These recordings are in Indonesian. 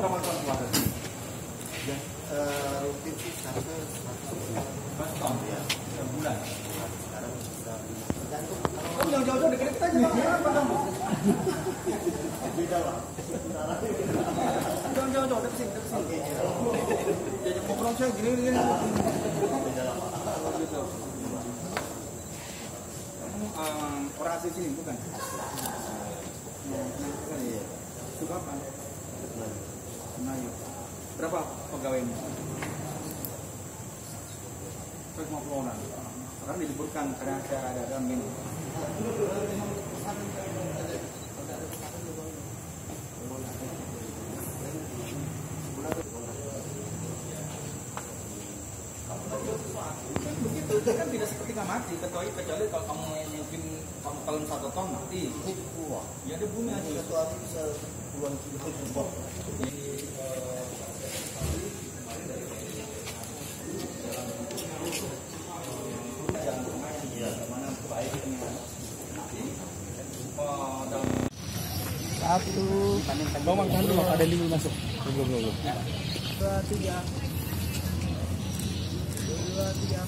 berapa ton kemarin? rutin sih satu seratus ton ya sebulan. Sekarang sudah tergantung. Kamu yang jauh-jauh dekat kita aja berapa? Beda lah. Jangan jauh-jauh dari sini, dari sini. Orang asli sini bukan? Suka apa? Senayu. Berapa pegawainya? 150 orang. Sekarang disebutkan karena ada ada dalam ini. begitu itu kan tidak seketika mati kecuali kecuali kalau kamu mungkin kamu kalau satu ton mati ya ada bumi aja satu hari bisa puluhan kilo jempol jadi eh, jangan lumayan ya mana baiknya Oh, dalam Satu. Bang, makan dulu. Ada lima masuk. Belum, belum, belum. Dua, tiga. Dua, tiga.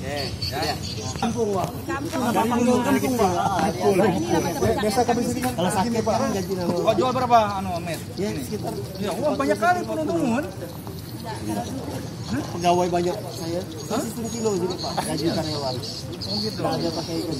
Eh, ya. Kampung, Pak. Kampung. Kampung, kampung, Pak. Ini dapat tempat Biasa kami sini kan kalau sakit, Pak. Gaji nama. Jual berapa anu Met? Ya, sekitar Ya, wah banyak kali penonton. pegawai banyak saya. Kilo jadi, Pak. Gaji karyawan. Oh gitu. Ada pakai ikut.